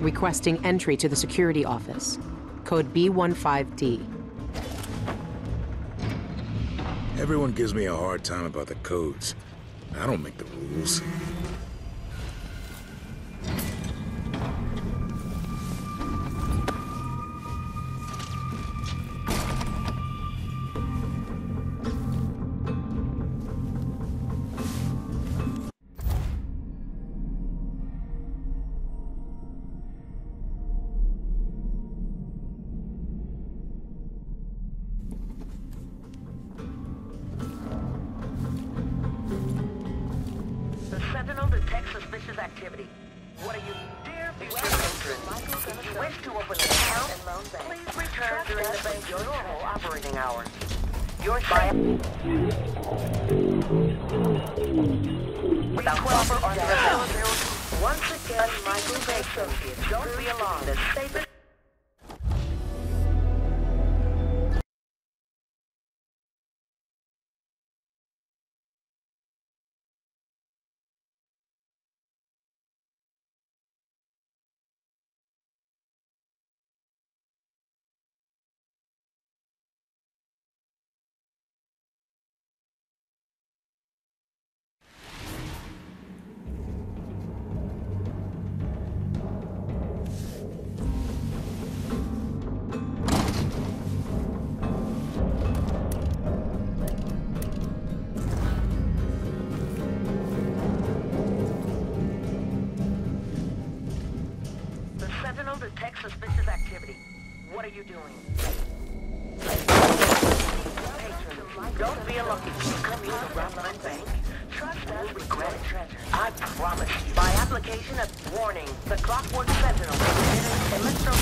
requesting entry to the security office. Code B15D. Everyone gives me a hard time about the codes. I don't make the rules. Sentinel detects suspicious activity. What are you, dear patrons? If you wish to open an account, please return during the bank's normal operating hours. Your safe. Without proper availability. Once again, Michael Baker. Don't be alarmed. The safest Detects suspicious activity. What are you doing? Patrons, don't be unlucky. You come here to my bank. Trust us, regret it. I promise you. By application of warning, the Clockwork Sentinel is electro